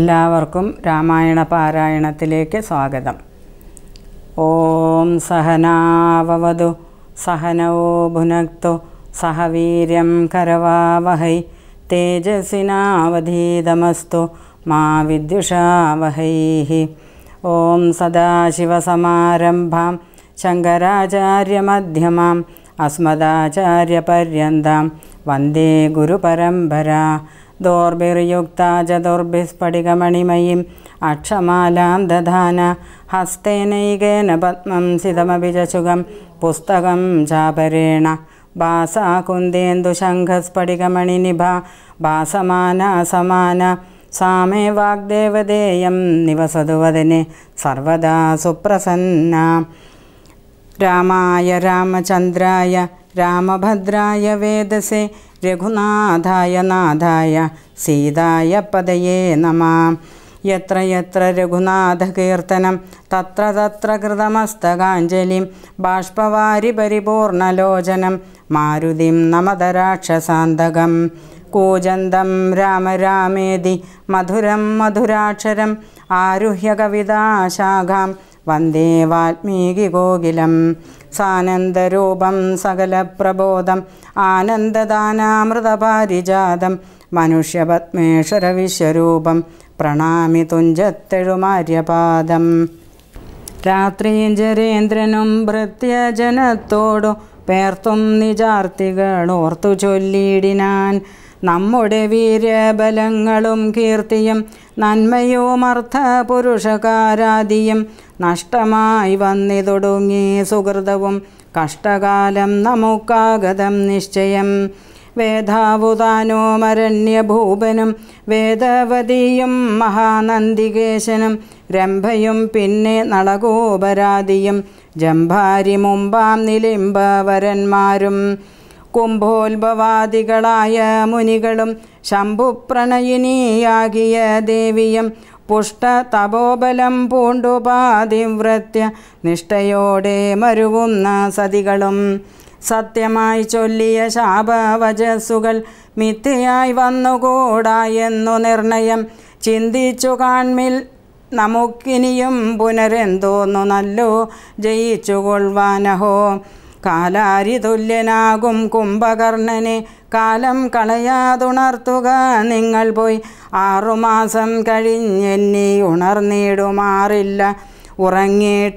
എല്ലാവർക്കും രാമായണ പാരായണത്തിലേക്ക് സ്വാഗതം ഓം സഹനാവവതു സഹനോ ഭുനക്തു സഹ വീര്യം കരവാവഹൈ തേജസ്വിനാവധീതമസ്തു മാ വിദ്യുഷാവഹൈ ഓം സദാശിവസമാരംഭാം ശങ്കരാചാര്യമധ്യമാം അസ്മദാചാര്യപര്യന്താം വന്ദേ ഗുരുപരമ്പരാ दोर्भिर्युक्ता च दुर्भिस्फटिकमणिमयीम् अक्षमालां दधान हस्तेनैकेन पद्मं सिदमभिजचुगं पुस्तकं चापरेण जापरेण भासाकुन्देन्दुशङ्घस्फटिकमणिनिभा भासमानासमान सा मे वाग्देवदेयं निवसतु वदने सर्वदा सुप्रसन्ना രാമായ രാമചന്ദ്രായ രാമഭദ്രായ വേദസേ രഘുനാഥായ നാഥായ സീതായ പദയേ നമ. യത്ര യത്ര രഘുനാഥകീർത്തനം തത്ര തത്ര കൃതമസ്തകാഞ്ജലിം ബാഷ്പവാരി പരിപൂർണലോചനം മാരുതിം നമതരാക്ഷസാന്തകം. കൂജന്തം രാമ രാമേതി മധുരം മധുരാക്ഷരം ആരുഹ്യ കവിതാശാഖാം വന്ദേ വാൽമീകികോകിലം സാനന്ദരൂപം സകലപ്രബോധം ആനന്ദദാനാമൃതപാരിജാതം. മനുഷ്യപത്മേശ്വര വിശ്വരൂപം പ്രണാമി തുഞ്ചത്തെഴുമാര്യപാദം. രാത്രി ജരേന്ദ്രനും ഭൃത്യജനത്തോടു പേർത്തും നിജാർത്തികളോർത്തു ചൊല്ലിയിടിനാൻ. നമ്മുടെ വീര്യബലങ്ങളും കീർത്തിയും നന്മയുമർത്ഥ പുരുഷകാരാദിയും നഷ്ടമായി വന്നിതൊടുങ്ങി സുഹൃതവും കഷ്ടകാലം നമുക്കാഗതം നിശ്ചയം. വേദാവുതാനോമരണ്യഭൂപനും വേദവതിയും മഹാനന്ദികേശനും രംഭയും പിന്നെ നളകോപരാതിയും ജംഭാരി മുമ്പാം നിലിംബവരന്മാരും കുംഭോത്ഭവാദികളായ മുനികളും ശംഭുപ്രണയിനിയാകിയ ദേവിയും പുഷ്ട തപോബലം പൂണ്ടുപാതിവ്രത്യ നിഷ്ഠയോടെ മരുവുന്ന സതികളും സത്യമായി ചൊല്ലിയ ശാപവചസ്സുകൾ മിഥ്യയായി വന്നുകൂടാ എന്നു നിർണയം ചിന്തിച്ചു കാൺമിൽ നമുക്കിനിയും പുനരെന്തോന്നു നല്ലോ ജയിച്ചുകൊള്ളുവാനഹോ കാലാരി തുല്യനാകും കുംഭകർണനെ. കാലം കളയാതുണർത്തുക നിങ്ങൾ പോയി. ആറുമാസം കഴിഞ്ഞെന്നി ഉണർന്നിടുമാറില്ല. ഉറങ്ങി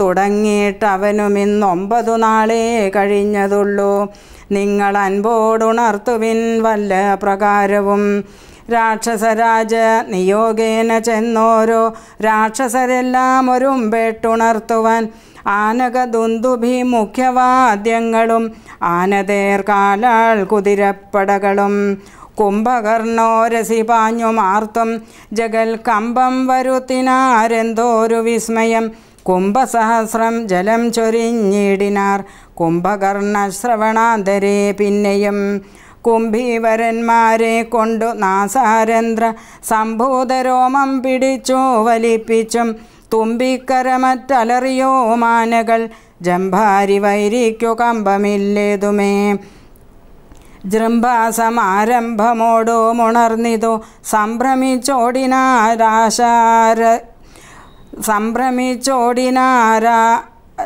തുടങ്ങിയിട്ട് അവനും ഇന്നൊമ്പതു നാളേ കഴിഞ്ഞതുള്ളൂ. നിങ്ങൾ അൻപോടുണർത്തുവിൻ വല്ല പ്രകാരവും. രാക്ഷസരാജ നിയോഗേന ചെന്നോരോ. രാക്ഷസരെല്ലാം ഒരുമ്പെട്ടുണർത്തുവാൻ ആനകദുന്ദുഭി മുഖ്യവാദ്യങ്ങളും ആനതേർ കാലാൾ കുതിരപ്പടകളും കുംഭകർണോരസി പാഞ്ഞുമാർത്തും ജഗൽ കമ്പം വരുത്തിനാരെന്തോരു വിസ്മയം. കുംഭസഹസ്രം ജലം ചൊരിഞ്ഞിടിനാർ കുംഭകർണശ്രവണാന്തരെ പിന്നെയും. കുംഭീവരന്മാരെ കൊണ്ടു നാസാരന്ധ്ര സംഭൂതരോമം പിടിച്ചു വലിപ്പിച്ചും തുമ്പിക്കരമറ്റലറിയോ മാനകൾ ജംഭാരി വൈരിക്കു കമ്പമില്ലേതുമേ. ജൃംഭാസമാരംഭമോടോ മുണർന്നിതോ സംഭ്രമിച്ചോടിനാരാശാര സംഭ്രമിച്ചോടിനാരാ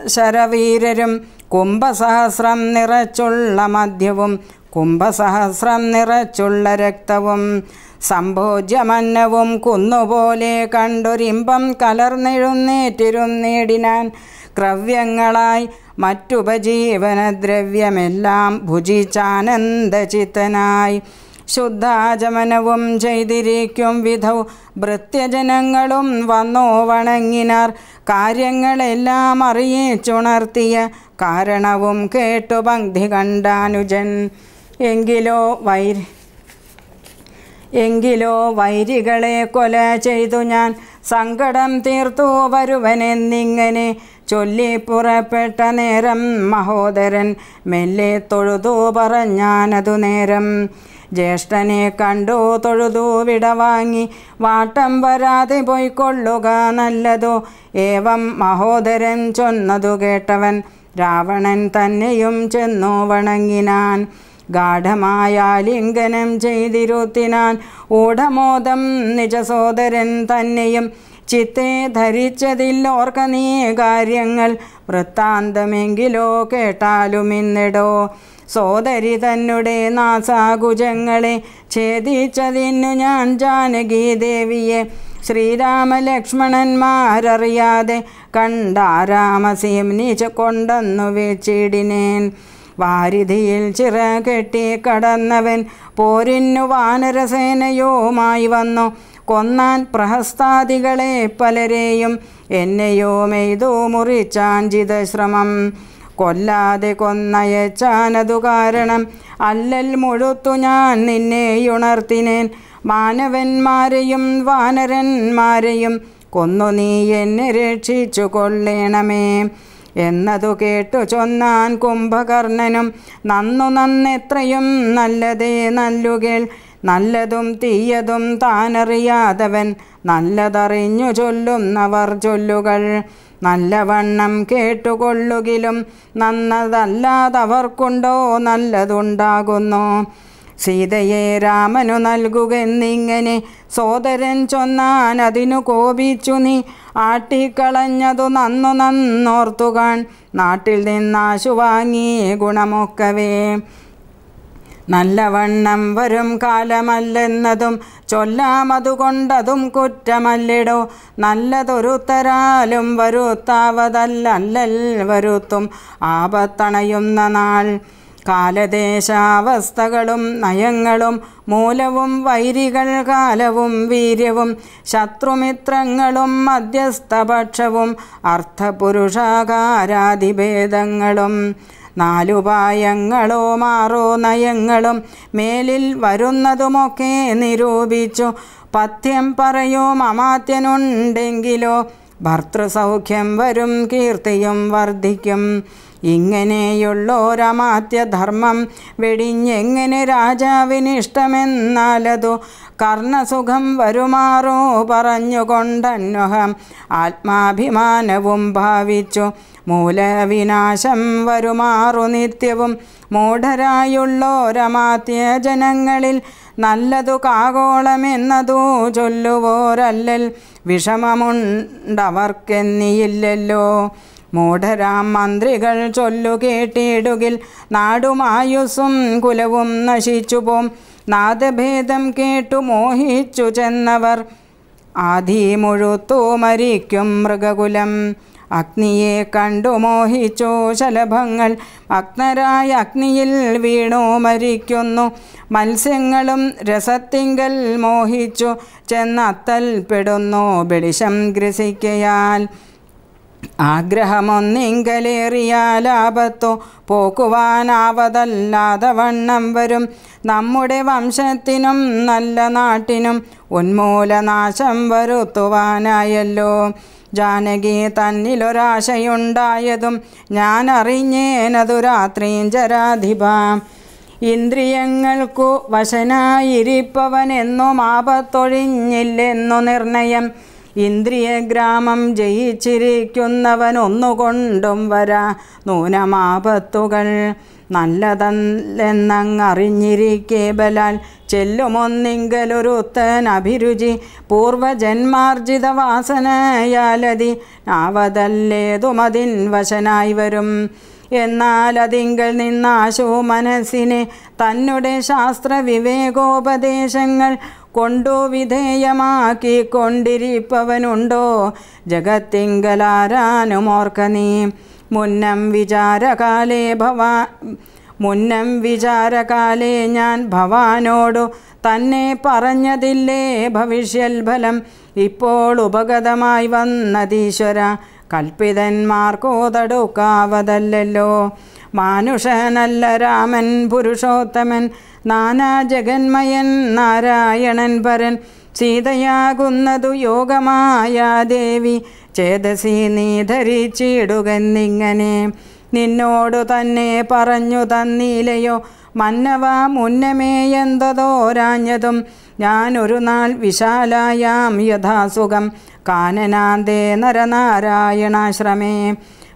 ശരവീരരും കുംഭസഹസ്രം നിറച്ചുള്ള മദ്യവും കുംഭസഹസ്രം നിറച്ചുള്ള രക്തവും. സംഭോജ്യമന്നവും കുന്നുപോലെ കണ്ടൊരിമ്പം കലർന്നെഴുന്നേറ്റിരുന്നേടിനാൻ ക്രവ്യങ്ങളായി മറ്റുപജീവനദ്രവ്യമെല്ലാം ഭുജിച്ചാനന്ദചിത്തനായി. ശുദ്ധാചമനവും ചെയ്തിരിക്കും വിധൗ ഭൃത്യജനങ്ങളും വന്നോ വണങ്ങിനാർ. കാര്യങ്ങളെല്ലാം അറിയിച്ചുണർത്തിയ കാരണവും കേട്ടു പങ്ക്തി കണ്ടാനുജൻ. എങ്കിലോ വൈരി എങ്കിലോ വൈരികളെ കൊല ചെയ്തു ഞാൻ. സങ്കടം തീർത്തു വരുവനെന്നിങ്ങനെ ചൊല്ലി പുറപ്പെട്ട നേരം മഹോദരൻ മെല്ലെ തൊഴുതു പറഞ്ഞാനതു നേരം. ജ്യേഷ്ഠനെ കണ്ടു തൊഴുതു വിടവാങ്ങി വാട്ടം വരാതെ പോയിക്കൊള്ളുക നല്ലതോ? ഏവം മഹോദരൻ ചൊന്നതു കേട്ടവൻ. രാവണൻ തന്നെയും ചെന്നു വണങ്ങിനാൻ. ഗാഠമായ ലിംഗനം ചെയ്തിരുത്തിനാൻ ഓടമോദം നിജസോദരൻ തന്നെയും ചിത്തെ ധരിച്ചതില്ലോർക്ക നീ കാര്യങ്ങൾ വൃത്താന്തമെങ്കിലോ കേട്ടാലും ഇന്നിടോ. സോദരി തന്നെ നാസാകുജങ്ങളെ ഛേദിച്ചതിന്നു ഞാൻ ജാനകി ദേവിയെ. ശ്രീരാമലക്ഷ്മണന്മാരറിയാതെ കണ്ടാരാമസീം നീച്ച കൊണ്ടെന്നു വെച്ചിടിനേൻ വാരിധിയിൽ ചിറ കെട്ടി കടന്നവൻ പോരിന്നു വാനരസേനയോമായി വന്നു. കൊന്നാൻ പ്രഹസ്താദികളെ പലരെയും എന്നെയോ മെയ്തു മുറിച്ചാൻ ജിതശ്രമം കൊല്ലാതെ കൊന്നയച്ചാനതു കാരണം അല്ലൽ മുഴുത്തു ഞാൻ നിന്നെ ഉണർത്തിനേൻ. മാനവന്മാരെയും വാനരന്മാരെയും കൊന്നു നീ എന്നെ രക്ഷിച്ചു കൊള്ളേണമേ എന്നതു കേട്ടു ചൊന്നാൻ കുംഭകർണനും നന്നു നന്നെത്രയും നല്ലതേ നല്ലുകേൾ. നല്ലതും തീയതും താനറിയാതവൻ. നല്ലതറിഞ്ഞു ചൊല്ലുന്നവർ ചൊല്ലുകൾ. നല്ലവണ്ണം കേട്ടുകൊള്ളുകിലും നന്നതല്ലാതവർക്കുണ്ടോ നല്ലതുണ്ടാകുന്നു. സീതയെ രാമനു നൽകുകെന്നിങ്ങനെ സോദരൻ ചൊന്നാൻ അതിനു കോപിച്ചു നീ. ആട്ടിക്കളഞ്ഞതു നന്നു നന്നോർത്തുകാൺ. നാട്ടിൽ നിന്നാശു വാങ്ങി ഗുണമൊക്കവേ. നല്ലവണ്ണം വരും കാലമല്ലെന്നതും ചൊല്ലാമതുകൊണ്ടതും കുറ്റമല്ലിടോ. നല്ലതൊരുത്തരാലും വരുത്താവതല്ലല്ലൽ വരുത്തും. ആപത്തണയുന്ന നാൾ കാലദേശാവസ്ഥകളും നയങ്ങളും മൂലവും വൈരികൾ കാലവും വീര്യവും ശത്രുമിത്രങ്ങളും മധ്യസ്ഥപക്ഷവും അർത്ഥപുരുഷാകാരാതിഭേദങ്ങളും നാലുപായങ്ങളോ മാറോ നയങ്ങളും മേലിൽ വരുന്നതുമൊക്കെ നിരൂപിച്ചു. പഥ്യം പറയോ മമാത്യനുണ്ടെങ്കിലോ ഭർത്തൃസൗഖ്യം വരും കീർത്തിയും വർദ്ധിക്കും. ഇങ്ങനെയുള്ളോരമാത്യധർമ്മം വെടിഞ്ഞെങ്ങനെ രാജാവിനിഷ്ടമെന്നാലതു കർണസുഖം വരുമാറോ പറഞ്ഞുകൊണ്ടന്വഹം. ആത്മാഭിമാനവും ഭാവിച്ചു. മൂലവിനാശം വരുമാറു നിത്യവും മൂഢരായുള്ളോരമാത്യ ജനങ്ങളിൽ നല്ലതു കാകോളമെന്നതു ചൊല്ലുവോരല്ലൽ വിഷമമുണ്ടവർക്കെന്നിയില്ലല്ലോ. മൂഢരാം മന്ത്രികൾ ചൊല്ലു കേട്ടിടുകിൽ നാടുമായുസ്സും കുലവും നശിച്ചുപോം. നാദഭേദം കേട്ടു മോഹിച്ചു ചെന്നവർ. ആദി മുഴുത്തു മരിക്കും മൃഗകുലം. അഗ്നിയെ കണ്ടു മോഹിച്ചോ ശലഭങ്ങൾ. അഗ്നരായ അഗ്നിയിൽ വീണു മരിക്കുന്നു. മത്സ്യങ്ങളും രസത്തിങ്കൽ മോഹിച്ചു ചെന്നത്തൽപ്പെടുന്നു. ബെളിശം ഗ്രസിക്കയാൽ ആഗ്രഹമൊന്നിങ്കലേറിയാലാപത്തു പോക്കുവാനാവതല്ലാതെ വണ്ണം വരും. നമ്മുടെ വംശത്തിനും നല്ല നാട്ടിനും ഉന്മൂലനാശം വരുത്തുവാനായല്ലോ. ജാനകി തന്നിലൊരാശയുണ്ടായതും ഞാൻ അറിഞ്ഞേനതു രാത്രിയും ജരാധിപ. ഇന്ദ്രിയങ്ങൾക്കു വശനായിരിപ്പവനെന്നും ആപത്തൊഴിഞ്ഞില്ലെന്നു നിർണയം. ഇന്ദ്രിയഗ്രാമം ജയിച്ചിരിക്കുന്നവൻ ഒന്നുകൊണ്ടും വരാ നൂനമാപത്തുകൾ നല്ലതല്ലെന്നങ്ങറിഞ്ഞിരിക്കെ ബലാൽ. ചെല്ലുമൊന്നിങ്കലൊരുത്തൻ അഭിരുചി. പൂർവജന്മാർജിത വാസനയാലതി ആവതല്ലേതുമതിൻ വശനായി വരും. എന്നാൽ അതിങ്കൽ നിന്നാശു മനസ്സിനെ. തന്നുടെ ശാസ്ത്ര വിവേകോപദേശങ്ങൾ കൊണ്ടു വിധേയമാക്കി കൊണ്ടിരിപ്പവനുണ്ടോ? ജഗത്തിങ്കലാരാനുമോർക്ക നീ. മുന്നം വിചാരകാലേ ഭവാ മുന്നം വിചാരകാലേ ഞാൻ ഭവാനോടു തന്നെ പറഞ്ഞതില്ലേ? ഭവിഷ്യൽഫലം ഇപ്പോൾ ഉപഗതമായി വന്നതീശ്വര കൽപ്പിതന്മാർക്കോതടുക്കാവതല്ലോ മാനുഷനല്ല രാമൻ പുരുഷോത്തമൻ നാനാ ജഗന്മയൻ നാരായണൻ പരൻ സീതയാകുന്നതു യോഗമായ ദേവി ചേതസി നീ ധരിച്ചിടുകെന്നിങ്ങനെ. നിന്നോടു തന്നെ പറഞ്ഞു തന്നീലയോ മന്നവ മുന്നമേ എന്തതോരാഞ്ഞതും ഞാനൊരു നാൾ വിശാലായാം യഥാസുഖം കാനനാന്തേ നരനാരായണാശ്രമേ.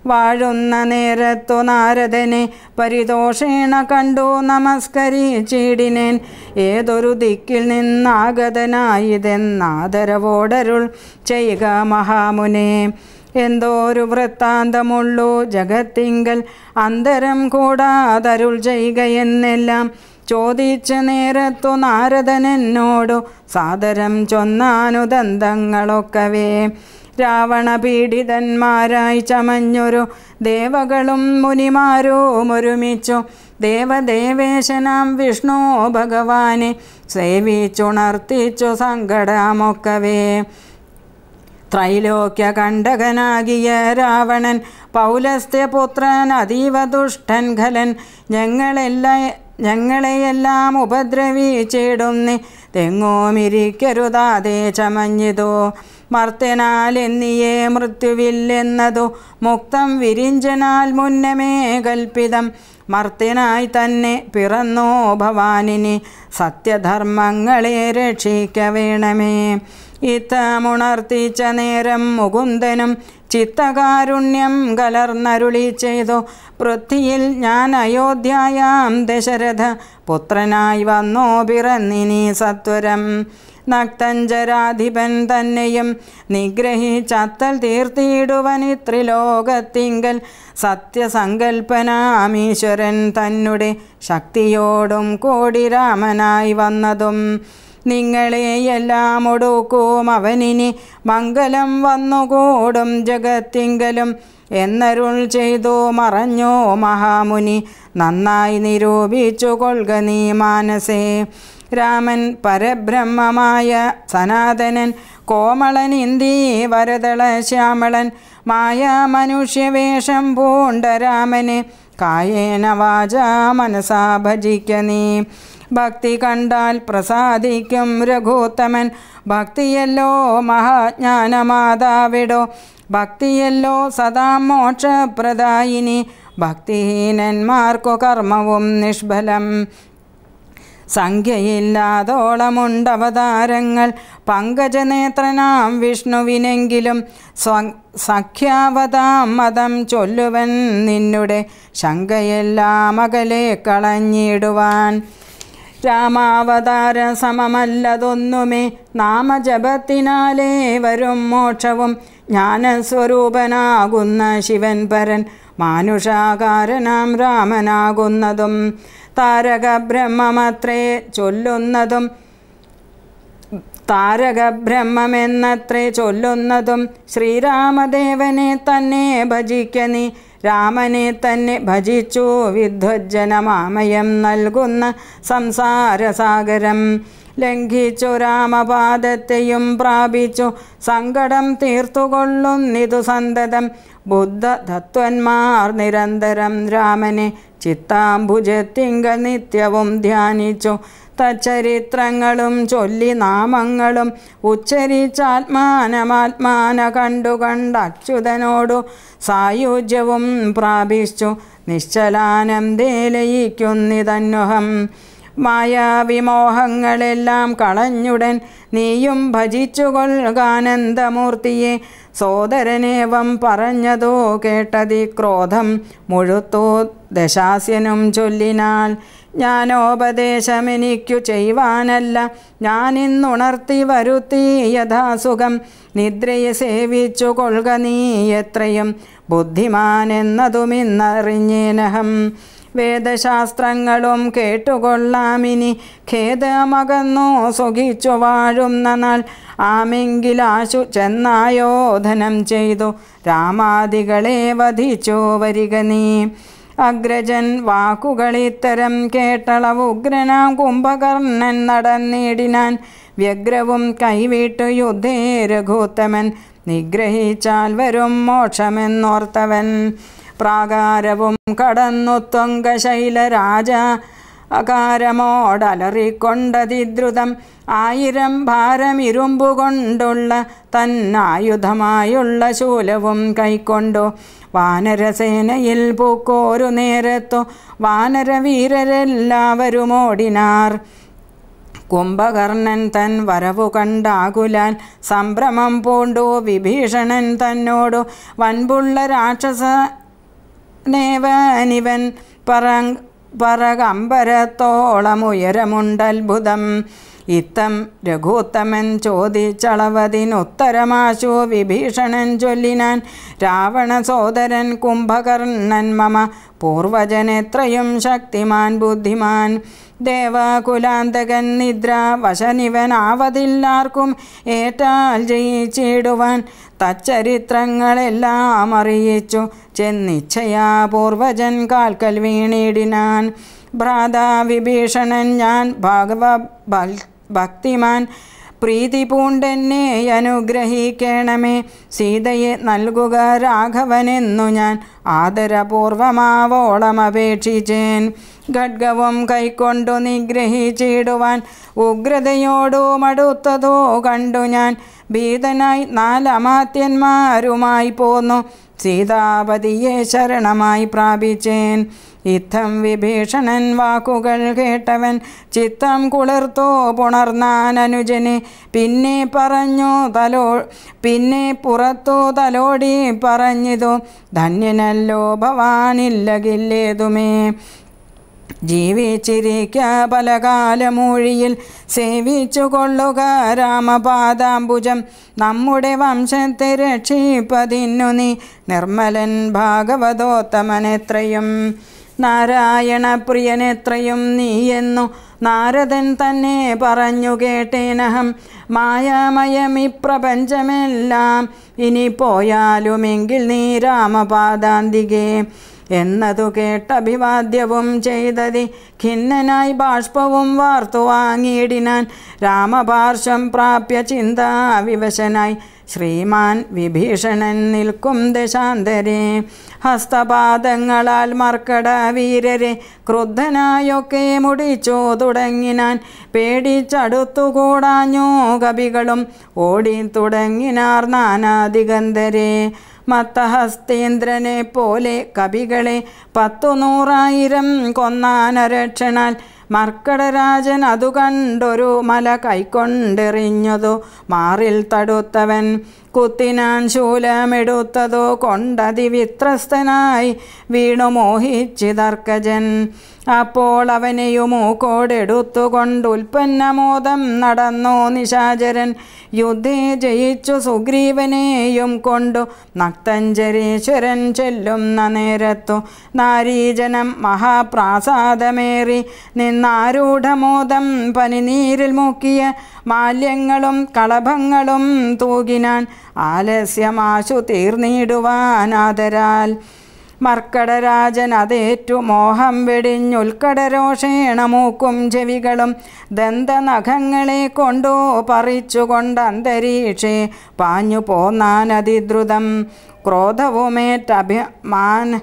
വാഴുന്ന നേരത്തു നാരദനെ പരിതോഷേണ കണ്ടു നമസ്കരിച്ചിടിനേൻ. ഏതൊരു ദിക്കിൽ നിന്നാഗതനായിതെന്നാദരവോടരുൾ ചെയ്യുക മഹാമുനെ. എന്തോരു വൃത്താന്തമുള്ളൂ ജഗത്തിങ്കൽ. അന്തരം കൂടാതരുൾ ചെയ്യുക എന്നെല്ലാം ചോദിച്ച നേരത്തു നാരദനെന്നോടു സാദരം ചൊന്നാനുദന്തങ്ങളൊക്കവേ. രാവണ പീഡിതന്മാരായി ചമഞ്ഞൊരു ദേവകളും മുനിമാരും ഒരുമിച്ചു. ദേവദേവേശനാം വിഷ്ണു ഭഗവാനെ സേവിച്ചുണർത്തിച്ചു സങ്കടമൊക്കവേ. ത്രൈലോക്യ കണ്ടകനാകിയ രാവണൻ പൗലസ്ത്യപുത്രൻ അതീവ ദുഷ്ടൻ ഖലൻ ഞങ്ങളെല്ലാ ഞങ്ങളെയെല്ലാം ഉപദ്രവിച്ചിടുന്നി. തെങ്ങോമിരിക്കരുതാതെ ചമഞ്ഞിതോ. മർത്യനാൽ എന്നിയെ മൃത്യുവില്ലെന്നതു മുക്തം വിരിഞ്ചനാൽ മുന്നമേ കൽപ്പിതം. മർത്തനായി തന്നെ പിറന്നോ ഭവാനിനി സത്യധർമ്മങ്ങളെ രക്ഷിക്ക വേണമേ ഇത്തമുണർത്തിച്ച നേരം മുകുന്ദനും ചിത്തകാരുണ്യം കലർന്നരുളി ചെയ്തു. പൃഥ്വിയിൽ ഞാൻ അയോധ്യയാം ദശരഥ പുത്രനായി വന്നോ പിറന്നിനി സത്വരം. നക്തഞ്ചരാധിപൻ തന്നെയും നിഗ്രഹിച്ചത്തൽ തീർത്തിയിടുവൻ ത്രിലോകത്തിങ്കൽ സത്യസങ്കൽപ്പനാമീശ്വരൻ തന്നെ ശക്തിയോടും കൂടി രാമനായി വന്നതും നിങ്ങളെയെല്ലാം ഒടുക്കും. അവനിനി മംഗലം വന്നുകൂടും ജഗത്തിങ്കലും എന്നരുൾ ചെയ്തു മറഞ്ഞോ മഹാമുനി. നന്നായി നിരൂപിച്ചു കൊൾക നീ മാനസേ. രാമൻ പരബ്രഹ്മമായ സനാതനൻ കോമളൻ ഇന്ദി വരതള ശ്യാമളൻ മായാ മനുഷ്യവേഷം പൂണ്ട രാമന് കായേന വാച മനസാ ഭജിക്ക നീ. ഭക്തി കണ്ടാൽ പ്രസാദിക്കും രഘുത്തമൻ ഭക്തിയല്ലോ മഹാജ്ഞാനമാതാവിടോ. ഭക്തിയല്ലോ സദാ മോക്ഷപ്രദായിനി ഭക്തിഹീനന്മാർക്കു കർമ്മവും നിഷ്ഫലം. സംഖ്യയില്ലാതോളമുണ്ടവതാരങ്ങൾ. പങ്കജനേത്രനാം വിഷ്ണുവിനെങ്കിലും സ്വ സഖ്യാവതാം മതം ചൊല്ലുവൻ നിന്നുടെ ശങ്കയെല്ലാം അകലെ കളഞ്ഞിടുവാൻ. രാമാവതാര സമമല്ലതൊന്നുമേ നാമജപത്തിനാലേ വരും മോക്ഷവും ജ്ഞാനസ്വരൂപനാകുന്ന ശിവൻ പരൻ മാനുഷാകാരനാം രാമനാകുന്നതും. താരക ബ്രഹ്മമത്രേ ചൊല്ലുന്നതും താരക ബ്രഹ്മമെന്നത്രേ ചൊല്ലുന്നതും ശ്രീരാമദേവനെ തന്നെ ഭജിക്ക നീ. രാമനെ തന്നെ ഭജിച്ചു വിധ്വജ്ജനമാമയം നൽകുന്ന സംസാരസാഗരം. ലംഘിച്ചു രാമപാദത്തെയും പ്രാപിച്ചു. സങ്കടം തീർത്തുകൊള്ളുന്നിതു സന്തതം. ബുദ്ധതത്വന്മാർ നിരന്തരം രാമനെ ചിത്താംബുജത്തിങ്ക നിത്യവും ധ്യാനിച്ചു. തച്ചരിത്രങ്ങളും ചൊല്ലി നാമങ്ങളും ഉച്ചരിച്ചാത്മാനമാത്മാന കണ്ടു കണ്ട അച്യുതനോടു സായുജ്യവും പ്രാപിച്ചു. നിശ്ചലാനന്ദേ ലയിക്കുന്നിതന്വഹം. മായാവിമോഹങ്ങളെല്ലാം കളഞ്ഞുടൻ നീയും ഭജിച്ചുകൊള്ളുകാനന്ദമൂർത്തിയെ. സോദരനേവം പറഞ്ഞതോ കേട്ടതി ക്രോധം മുഴുത്തോ ദശാസ്യനും ചൊല്ലിനാൽ ജ്ഞാനോപദേശമെനിക്കു ചെയ്യുവാനല്ല. ഞാനിന്നുണർത്തി വരുത്തി യഥാസുഖം. നിദ്രയെ സേവിച്ചു കൊള്ളുക നീ എത്രയും ബുദ്ധിമാനെന്നതുമിന്നറിഞ്ഞേനഹം. വേദശാസ്ത്രങ്ങളും കേട്ടുകൊള്ളാമിനി ഖേദമകന്നു സുഖിച്ചു വാഴുന്ന നാൾ ആമെങ്കിലാശു ചെന്നായോധനം ചെയ്തു. രാമാദികളെ വധിച്ചു വരിക നീ. അഗ്രജൻ വാക്കുകളിത്തരം കേട്ടളവ് ഉഗ്രനാം കുംഭകർണൻ നടന്നിടിനാൻ വ്യഗ്രവും കൈവിട്ടു യുദ്ധേ രഘുത്തമൻ. നിഗ്രഹിച്ചാൽ വരും മോക്ഷമെന്നോർത്തവൻ. പ്രാകാരവും കടന്നു ത്വങ്കശൈലരാജ അകാരമോടലറിക്കൊണ്ടതിദ്രുതം ആയിരം ഭാരമിരുമ്പുകൊണ്ടുള്ള തന്നായുധമായുള്ള ശൂലവും കൈക്കൊണ്ടു. വാനരസേനയിൽ പൂക്കോരു നേരത്തു വാനരവീരരെല്ലാവരും ഓടിനാർ കുംഭകർണൻ തൻ വരവു കണ്ടാകുലാൽ സംഭ്രമം പൂണ്ടു വിഭീഷണൻ തന്നോടു വൻപുള്ള രാക്ഷസ നേവനിവൻ പറ പറകമ്പരത്തോളം ഉയരമുണ്ടത്ഭുതം. ഇത്തം രഘുത്തമൻ ചോദിച്ചളവതിനുത്തരമാശു വിഭീഷണൻ ചൊല്ലിനാൻ രാവണ സോദരൻ കുംഭകർണൻ മമ പൂർവജനെത്രയും ശക്തിമാൻ ബുദ്ധിമാൻ. ദേവകുലാന്തകൻ നിദ്ര വശനിവനാവതില്ലാർക്കും ഏറ്റാൽ ജയിച്ചിടുവാൻ തച്ചരിത്രങ്ങളെല്ലാം അറിയിച്ചു. ചെന്നിച്ഛയാ പൂർവജൻ കാൽക്കൽ വീണിടിനാൻ. ഭ്രാതാ വിഭീഷണൻ ഞാൻ ഭാഗവ ഭക്തിമാൻ. പ്രീതി പൂണ്ടെന്നെ അനുഗ്രഹിക്കണമേ. സീതയെ നൽകുക രാഘവനെന്നു ഞാൻ ആദരപൂർവമാവോളം അപേക്ഷിച്ചേൻ. ഖഡ്ഗവും കൈക്കൊണ്ടു നിഗ്രഹിച്ചിടുവാൻ ഉഗ്രതയോടു മടുത്തതോ കണ്ടു ഞാൻ. ഭീതനായി നാലമാത്യന്മാരുമായി പോന്നു. സീതാപതിയെ ശരണമായി പ്രാപിച്ചേൻ. ഇത്തം വിഭീഷണൻ വാക്കുകൾ കേട്ടവൻ ചിത്തം കുളിർത്തോ പുണർന്നാൻ അനുജനെ. പിന്നെ പറഞ്ഞു തലോ പിന്നെ പുറത്തോ തലോടി പറഞ്ഞിതു ധന്യനല്ലോ ഭവാനില്ലകില്ലേതുമേ. ജീവിച്ചിരിക്ക പല കാലമൂഴിയിൽ സേവിച്ചു കൊള്ളുക രാമപാദാംബുജം. നമ്മുടെ വംശത്തെ രക്ഷിപ്പതിന്നു നീ നിർമ്മലൻ ഭാഗവതോത്തമനെത്രയും. നാരായണ പ്രിയനെത്രയും നീയെന്നു നാരദൻ തന്നെ പറഞ്ഞു കേട്ടേനഹം. മായാമയമി പ്രപഞ്ചമെല്ലാം ഇനി പോയാലുമെങ്കിൽ നീ രാമപാദാന്തികേ. എന്നതു കേട്ടഭിവാദ്യവും ചെയ്തതി ഖിന്നനായി ബാഷ്പവും വാർത്തു വാങ്ങിയിടിനാൻ രാമപാർശ്വം പ്രാപ്യ ചിന്താവിവശനായി ശ്രീമാൻ വിഭീഷണൻ നിൽക്കും ദശാന്തരെ. ഹസ്തപാദങ്ങളാൽ മർക്കട വീരരെ ക്രുദ്ധനായൊക്കെ മുടിച്ചു തുടങ്ങിനാൻ പേടിച്ചടുത്തുകൂടാഞ്ഞോ കവികളും ഓടി തുടങ്ങിനാർ നാനാദിഗന്ധരെ. മത്തഹസ്തേന്ദ്രനെ പോലെ കവികളെ പത്തു നൂറായിരം കൊന്നാനരക്ഷണാൽ മർക്കടരാജൻ അതു കണ്ടൊരു മല കൈക്കൊണ്ടെറിഞ്ഞതു. മാറിൽ തടുത്തവൻ കുത്തിനാൻ ശൂലമെടുത്തതോ കൊണ്ടതിവിത്രസ്തനായി വീണു മോഹിച്ചിതർക്കജൻ അപ്പോൾ അവനെയും മൂക്കോടെടുത്തുകൊണ്ട് ഉൽപ്പന്നമോദം നടന്നു നിശാചരൻ. യുദ്ധേ ജയിച്ചു സുഗ്രീവനെയും കൊണ്ടു നക്തഞ്ചരീശ്വരൻ ചെല്ലുന്ന നേരത്തു നാരീജനം മഹാപ്രാസാദമേറി നിന്നാരൂഢമോദം പനിനീരിൽ മുക്കിയ മാല്യങ്ങളും കളഭങ്ങളും തൂകിനാൻ ആലസ്യമാശു തീർന്നിടുവാനാദരാൽ മർക്കടരാജൻ അതേറ്റു മോഹം വെടിഞ്ഞുൽക്കടരോഷേണ മൂക്കും ചെവികളും ദന്തനഖങ്ങളെ കൊണ്ടോ പറിച്ചുകൊണ്ട് അന്തരീക്ഷേ പാഞ്ഞു പോന്നാനതിദ്രുതം. ക്രോധവുമേറ്റഭിമാൻ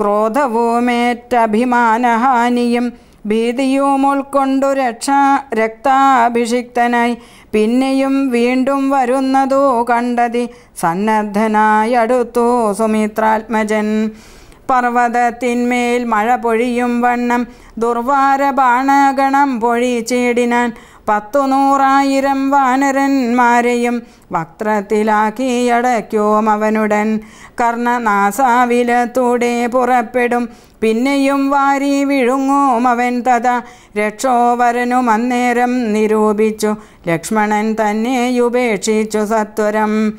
ക്രോധവുമേറ്റഭിമാനഹാനിയും ഭീതിയും ഉൾക്കൊണ്ടു രക്ഷ രക്താഭിഷിക്തനായി പിന്നെയും വീണ്ടും വരുന്നതു കണ്ടതി സന്നദ്ധനായി അടുത്തു സുമിത്രാത്മജൻ. പർവതത്തിന്മേൽ മഴ പൊഴിയും വണ്ണം ദുർവാര ബാണഗണം പൊഴിച്ചിടിനാൻ പത്തു നൂറായിരം വാനരന്മാരെയും വക്രത്തിലാക്കിയടയ്ക്കും അവനുടൻ. കർണനാസാവിലത്തൂടെ പുറപ്പെടും പിന്നെയും വാരി വിഴുങ്ങും അവൻ തഥ. രക്ഷോവരനും അന്നേരം നിരൂപിച്ചു. ലക്ഷ്മണൻ തന്നെ ഉപേക്ഷിച്ചു സത്വരം.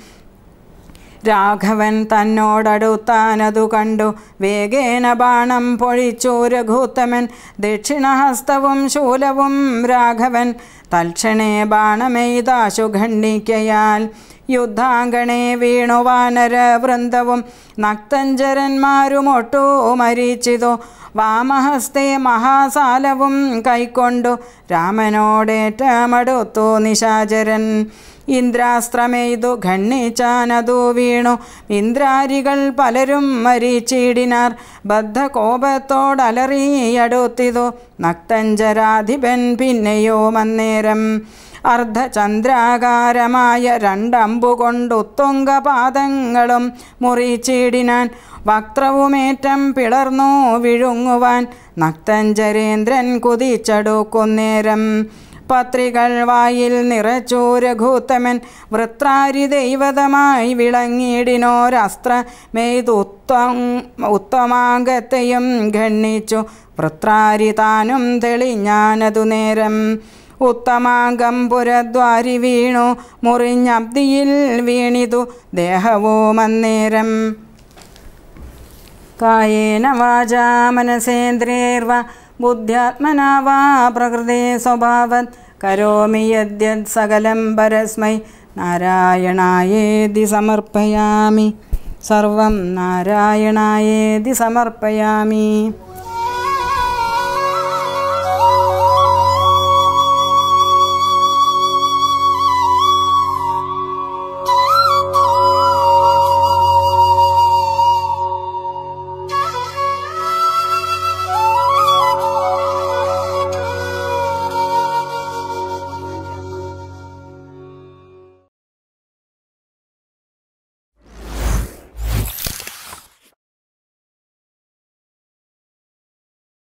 രാഘവൻ തന്നോടടുത്താനതു കണ്ടു. വേഗേന ബാണം പൊഴിച്ചു രഘുത്തമൻ. ദക്ഷിണഹസ്തവും ശൂലവും രാഘവൻ. തൽക്ഷണേ ബാണമെയ്താശു ഖണ്ഡിക്കയാൽ യുദ്ധാങ്കണേ വീണു വാനര വൃന്ദവും നക്തഞ്ചരന്മാരുമൊട്ടോ മരിച്ചിതു. വാമഹസ്തേ മഹാസാലവും കൈക്കൊണ്ടു രാമനോടേറ്റമടുത്തു നിശാചരൻ. ഇന്ദ്രാസ്ത്രമെയ്തു ഖണ്ണിച്ചാനതു വീണു. ഇന്ദ്രാരികൾ പലരും മരിച്ചിടിനാർ. ബദ്ധകോപത്തോടലറിയടുത്തിതു. നക്തഞ്ചരാധിപൻ പിന്നെയോ മന്നേരം അർദ്ധചന്ദ്രാകാരമായ രണ്ടമ്പു കൊണ്ടുത്തുങ്കപാദങ്ങളും മുറിച്ചിടിനാൻ വക്രവുമേറ്റം പിളർന്നു വിഴുങ്ങുവാൻ നക്തഞ്ചരേന്ദ്രൻ കുതിച്ചടുക്കുന്നേരം. പത്രികൾ വായിൽ നിറച്ചു രഘൂത്തമൻ വൃത്രാരി ദൈവതമായി വിളങ്ങിയിടിനോരസ്ത്ര മെയ്തുത്തം ഉത്തമാംഗത്തെയും ഖണ്ണിച്ചു വൃത്രാരി താനും തെളിഞ്ഞാനതു നേരം ഉത്തമാംഗം പുരദ്വാരി വീണു. മുറിഞ്ഞബ്ദിയിൽ വീണിതു ദേഹവോ മന്നേരം കായേന വാച മനസേന്ദ്രേർവ ബുദ്ധ്യാത്മന വാ പ്രകൃതി സ്വഭാവത്. കരോമി യദ്യത് സകലം പരസ്മൈ. നാരായണായേതി സമർപ്പയാമി. സർവം നാരായണായേതി സമർപ്പയാമി.